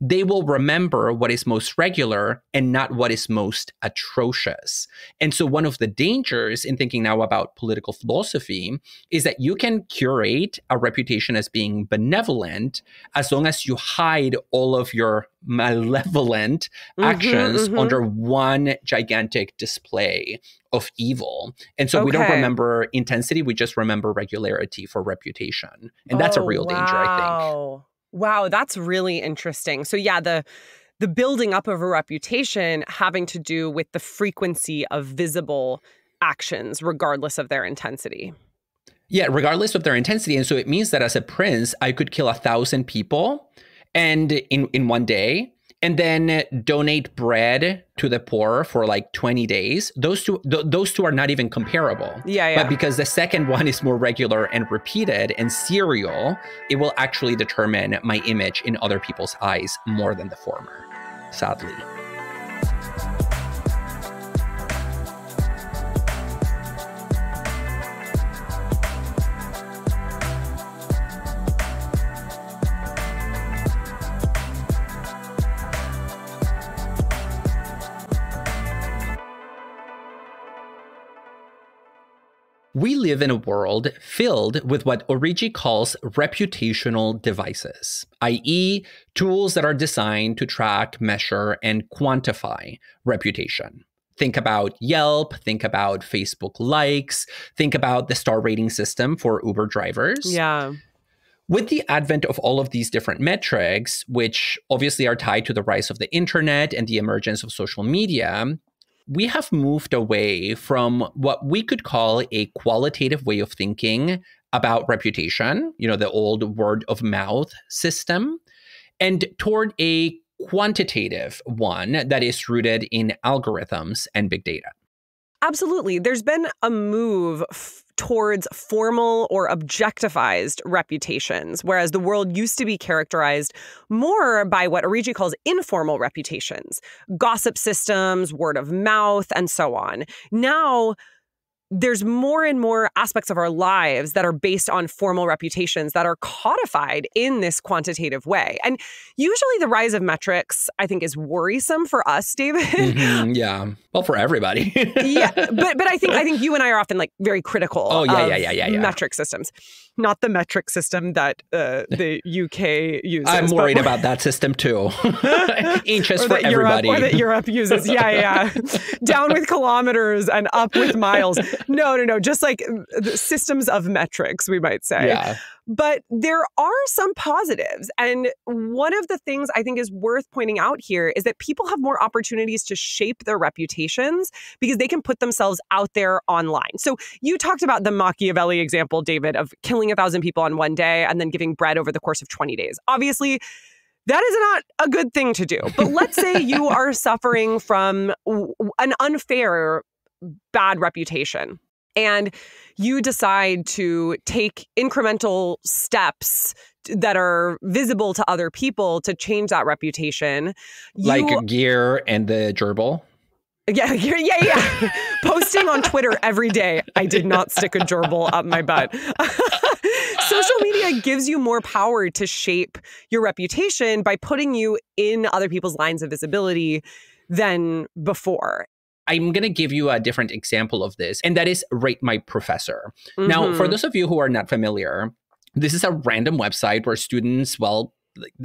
they will remember what is most regular and not what is most atrocious. And so, one of the dangers in thinking now about political philosophy is that you can curate a reputation as being benevolent as long as you hide all of your malevolent mm-hmm, actions mm-hmm. under one gigantic display of evil. And so okay. we don't remember intensity, we just remember regularity for reputation. And that's oh, a real wow. danger, I think. Wow, that's really interesting. So yeah, the the building up of a reputation having to do with the frequency of visible actions regardless of their intensity. Yeah, regardless of their intensity. And so it means that as a prince, I could kill a thousand people and in in one day and then donate bread to the poor for like 20 days. Those two th- those two are not even comparable. Yeah, yeah. but because the second one is more regular and repeated and serial it will actually determine my image in other people's eyes more than the former sadly We live in a world filled with what Origgi calls reputational devices, i.e., tools that are designed to track, measure, and quantify reputation. Think about Yelp, think about Facebook likes, think about the star rating system for Uber drivers. Yeah. With the advent of all of these different metrics, which obviously are tied to the rise of the internet and the emergence of social media, we have moved away from what we could call a qualitative way of thinking about reputation, you know, the old word of mouth system, and toward a quantitative one that is rooted in algorithms and big data. Absolutely. There's been a move towards formal or objectified reputations, whereas the world used to be characterized more by what Origgi calls informal reputations, gossip systems, word of mouth, and so on. Now, there's more and more aspects of our lives that are based on formal reputations that are codified in this quantitative way. And usually the rise of metrics, I think, is worrisome for us, David. Mm-hmm, *laughs* yeah. Well, for everybody. *laughs* yeah. But but I think I think you and I are often like very critical oh, yeah, yeah, yeah, yeah, yeah. metric systems. Not the metric system that uh, *laughs* the UK uses. I'm worried about that system too. Inches for everybody. Europe, or that Europe uses. Yeah, yeah. Down with kilometers and up with miles. *laughs* No, no, no. Just like uh, systems of metrics, we might say. Yeah. But there are some positives. And one of the things I think is worth pointing out here is that people have more opportunities to shape their reputations because they can put themselves out there online. So you talked about the Machiavelli example, David, of killing a thousand people on one day and then giving bread over the course of 20 days. Obviously, that is not a good thing to do. But let's say you *laughs* are suffering from an unfair bad reputation and you decide to take incremental steps that are visible to other people to change that reputation. Like Gere and the gerbil. *laughs* Yeah, yeah, yeah. Posting on Twitter every day. I did not stick a gerbil up my butt. *laughs* Social media gives you more power to shape your reputation by putting you in other people's lines of visibility than before. I'm going to give you a different example of this, and that is Rate My Professor. Mm-hmm. Now, for mm-hmm. those of you who are not familiar, this is a random website where students, well,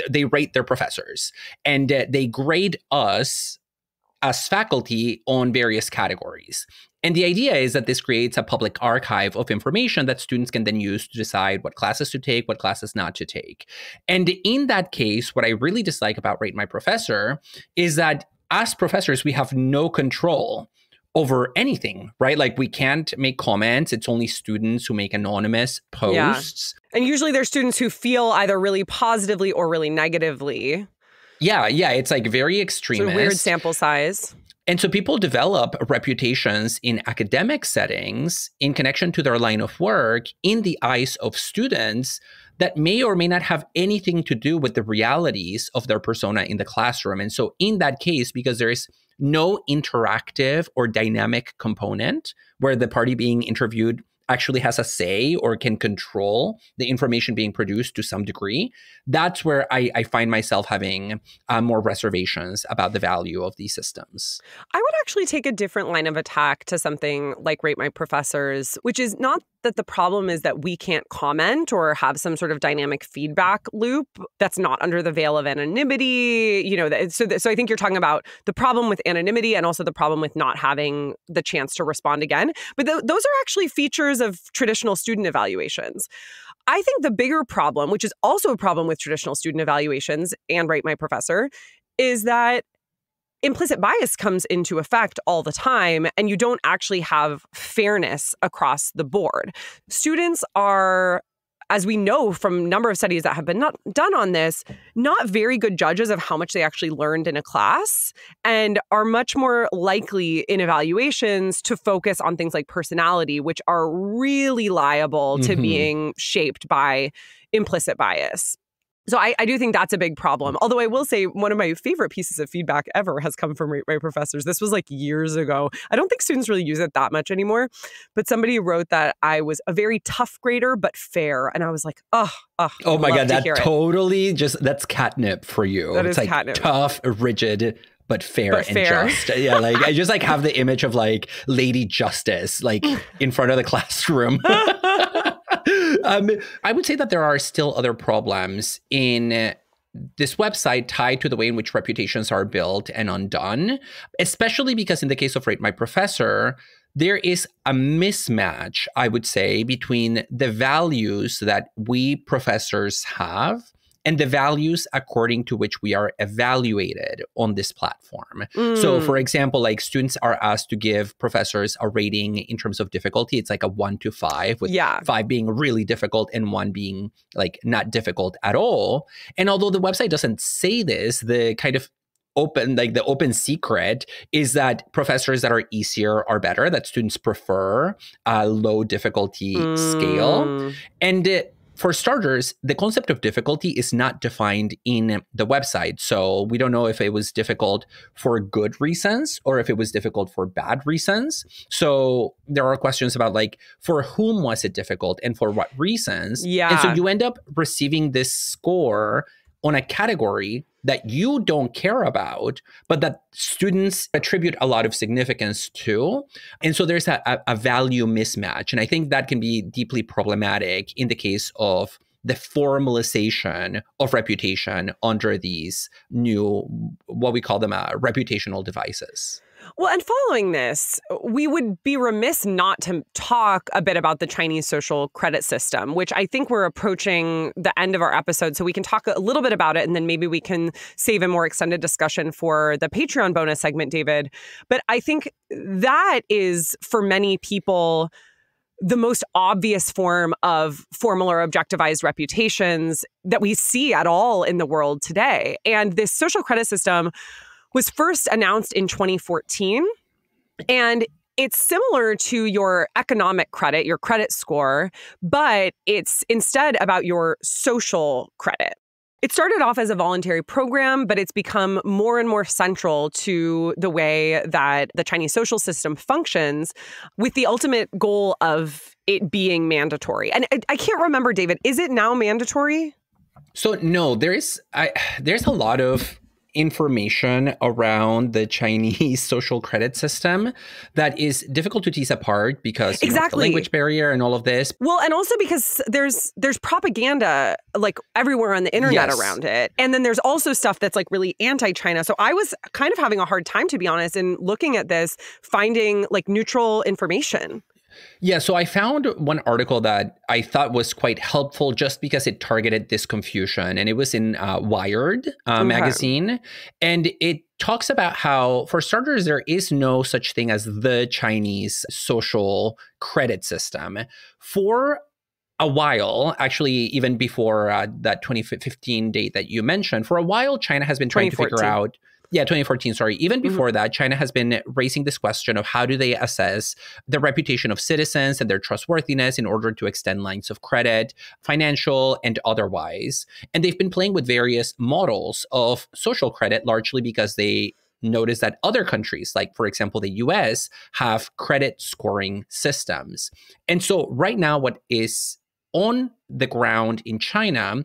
they rate their professors and uh, they grade us as faculty on various categories. And the idea is that this creates a public archive of information that students can then use to decide what classes to take, what classes not to take. And in that case, what I really dislike about Rate My Professor is that as professors, we have no control over anything, right? Like we can't make comments. It's only students who make anonymous posts. Yeah. And usually they're students who feel either really positively or really negatively. Yeah, yeah. It's like very extreme. weird sample size. And so people develop reputations in academic settings in connection to their line of work in the eyes of students that may or may not have anything to do with the realities of their persona in the classroom. And so, in that case, because there is no interactive or dynamic component where the party being interviewed actually has a say or can control the information being produced to some degree, that's where I, I find myself having uh, more reservations about the value of these systems. I would actually take a different line of attack to something like Rate My Professors, which is not that the problem is that we can't comment or have some sort of dynamic feedback loop that's not under the veil of anonymity. You know, so so I think you're talking about the problem with anonymity and also the problem with not having the chance to respond again. But th- those are actually features of traditional student evaluations. I think the bigger problem, which is also a problem with traditional student evaluations and Rate My Professor, is that implicit bias comes into effect all the time and you don't actually have fairness across the board. Students are as we know from a number of studies that have been not done on this, not very good judges of how much they actually learned in a class and are much more likely in evaluations to focus on things like personality, which are really liable to mm-hmm. being shaped by implicit bias. So I, I, do think that's a big problem. Although I will say one of my favorite pieces of feedback ever has come from my professors. This was like years ago. I don't think students really use it that much anymore. But somebody wrote that I was a very tough grader but fair, and I was like, oh, oh, oh my god, that totally it. just that's catnip for you. That it's like catnip. tough, rigid, but fair but and fair. just. Yeah, like I just like *laughs* have the image of like Lady Justice like *laughs* in front of the classroom. *laughs* um, I would say that there are still other problems in this website tied to the way in which reputations are built and undone, especially because in the case of Rate My Professor, there is a mismatch, I would say, between the values that we professors have and the values according to which we are evaluated on this platform. Mm. So, for example, like students are asked to give professors a rating in terms of difficulty. It's like a one to five, with yeah. five being really difficult and one being like not difficult at all. And although the website doesn't say this, the kind of open like the open secret is that professors that are easier are better that students prefer a low difficulty mm. scale and it, for starters, the concept of difficulty is not defined in the website. So we don't know if it was difficult for good reasons or if it was difficult for bad reasons. So there are questions about like for whom was it difficult and for what reasons. Yeah. And so you end up receiving this score on a category that you don't care about, but that students attribute a lot of significance to. And so there's a, a, value mismatch. And I think that can be deeply problematic in the case of the formalization of reputation under these new, what we call them, uh, reputational devices. Well, and following this, we would be remiss not to talk a bit about the Chinese social credit system, which I think we're approaching the end of our episode. So we can talk a little bit about it and then maybe we can save a more extended discussion for the Patreon bonus segment, David. But I think that is for many people the most obvious form of formal or objectivized reputations that we see at all in the world today. And this social credit system was first announced in 2014. And it's similar to your economic credit, your credit score, but it's instead about your social credit. It started off as a voluntary program, but it's become more and more central to the way that the Chinese social system functions with the ultimate goal of it being mandatory. And I, can't remember, David, is it now mandatory? So no, there is I there's a lot of information around the Chinese *laughs* social credit system that is difficult to tease apart because exactly know, language barrier and all of this. Well, and also because there's there's propaganda like everywhere on the internet Yes. around it, and then there's also stuff that's like really anti-China. So I was kind of having a hard time, to be honest, in looking at this, finding like neutral information. Yeah, so I found one article that I thought was quite helpful just because it targeted this confusion, and it was in uh, Wired uh, Okay. magazine, and it talks about how, for starters, there is no such thing as the Chinese social credit system. For a while, actually, even before uh, that 2015 date that you mentioned, for a while, China has been trying to figure out. Yeah, 2014, sorry. Even Mhm. before that, China has been raising this question of how do they assess the reputation of citizens and their trustworthiness in order to extend lines of credit, financial and otherwise. And they've been playing with various models of social credit, largely because they notice that other countries, like for example the US, have credit scoring systems. And so right now, what is on the ground in China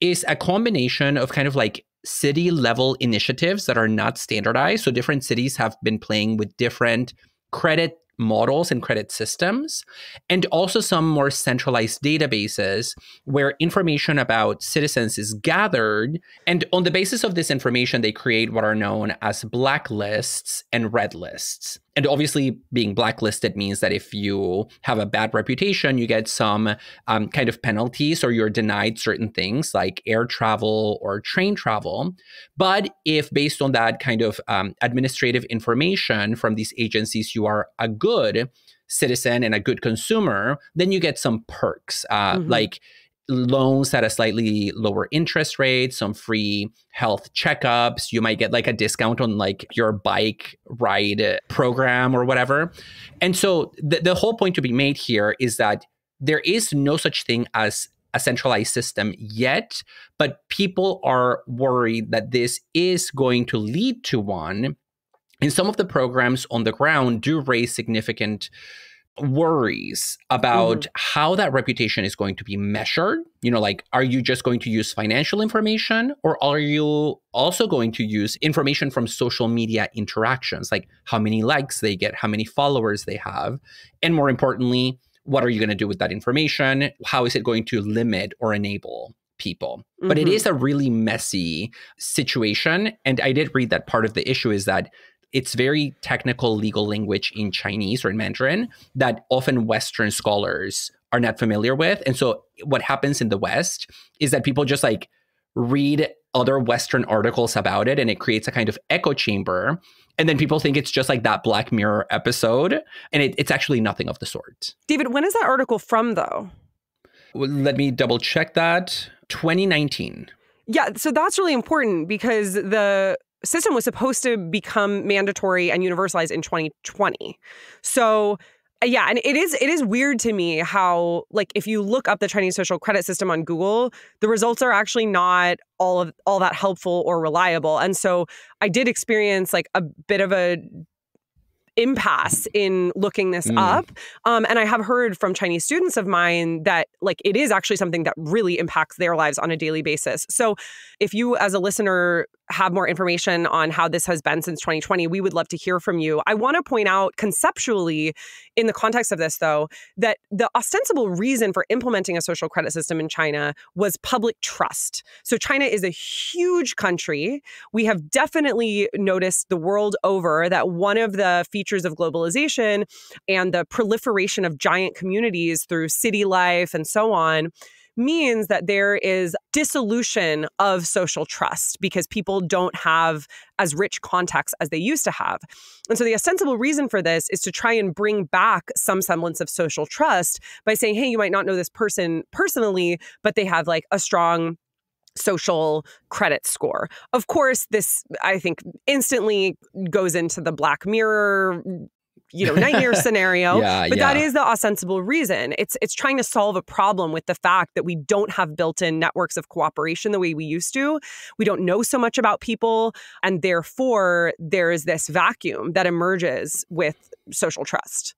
is a combination of kind of like city level initiatives that are not standardized. So different cities have been playing with different credit models and credit systems, and also some more centralized databases where information about citizens is gathered. And on the basis of this information, they create what are known as blacklists and red lists. And obviously, being blacklisted means that if you have a bad reputation, you get some um, kind of penalties or you're denied certain things like air travel or train travel. But if, based on that kind of um, administrative information from these agencies, you are a good citizen and a good consumer, then you get some perks uh, Mhm. like loans at a slightly lower interest rate, some free health checkups. You might get like a discount on like your bike ride program or whatever. And so the, the whole point to be made here is that there is no such thing as a centralized system yet, but people are worried that this is going to lead to one. And some of the programs on the ground do raise significant worries about how that reputation is going to be measured. You know, like, are you just going to use financial information or are you also going to use information from social media interactions, like how many likes they get, how many followers they have? And more importantly, what are you going to do with that information? How is it going to limit or enable people? But it Mhm. is a really messy situation. And I did read that part of the issue is that it's very technical legal language in Chinese or in Mandarin that often Western scholars are not familiar with. And so what happens in the West is that people just like read other Western articles about it and it creates a kind of echo chamber. And then people think it's just like that Black Mirror episode. And it, it's actually nothing of the sort. David, when is that article from, though? Well, Let me double check that. 2019. Yeah, so that's really important because the system was supposed to become mandatory and universalized in 2020. So uh, yeah, and it is it is weird to me how like if you look up the Chinese social credit system on Google, the results are actually not all of all that helpful or reliable. And so I did experience like a bit of a impasse in looking this Mm. up um, and i have heard from chinese students of mine that like it is actually something that really impacts their lives on a daily basis so if you as a listener have more information on how this has been since 2020 we would love to hear from you. I want to point out conceptually in the context of this though that the ostensible reason for implementing a social credit system in china was public trust. So china is a huge country. We have definitely noticed the world over that one of the features of globalization and the proliferation of giant communities through city life and so on means that there is dissolution of social trust because people don't have as rich contacts as they used to have. And so the ostensible reason for this is to try and bring back some semblance of social trust by saying, hey, you might not know this person personally, but they have like a strong social credit score. Of course, this I think instantly goes into the Black Mirror you know nightmare *laughs* scenario Yeah, but that yeah. is the ostensible reason. It's it's trying to solve a problem with the fact that we don't have built-in networks of cooperation the way we used to. We don't know so much about people and therefore there is this vacuum that emerges with social trust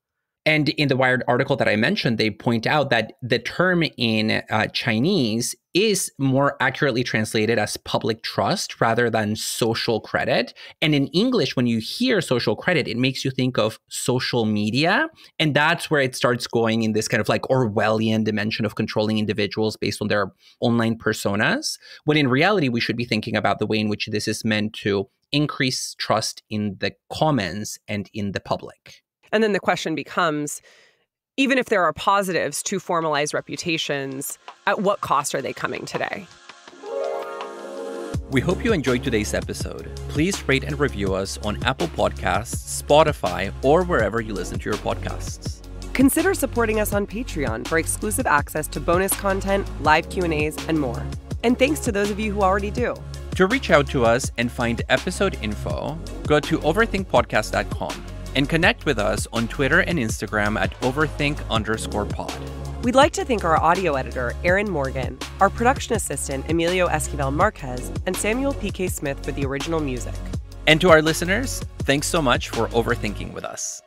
And in the Wired article that I mentioned, they point out that the term in uh, Chinese is more accurately translated as public trust rather than social credit. And in English, when you hear social credit, it makes you think of social media. And that's where it starts going in this kind of like Orwellian dimension of controlling individuals based on their online personas. When in reality, we should be thinking about the way in which this is meant to increase trust in the commons and in the public. And then the question becomes even if there are positives to formalize reputations, at what cost are they coming today? We hope you enjoyed today's episode. Please rate and review us on Apple Podcasts, Spotify, or wherever you listen to your podcasts. Consider supporting us on Patreon for exclusive access to bonus content, live Q&As, and more. And thanks to those of you who already do. To reach out to us and find episode info, go to overthinkpodcast.com and connect with us on Twitter and Instagram at overthink underscore pod. We'd like to thank our audio editor, Aaron Morgan, our production assistant, Emilio Esquivel Marquez, and Samuel P.K. Smith for the original music. And to our listeners, thanks so much for overthinking with us.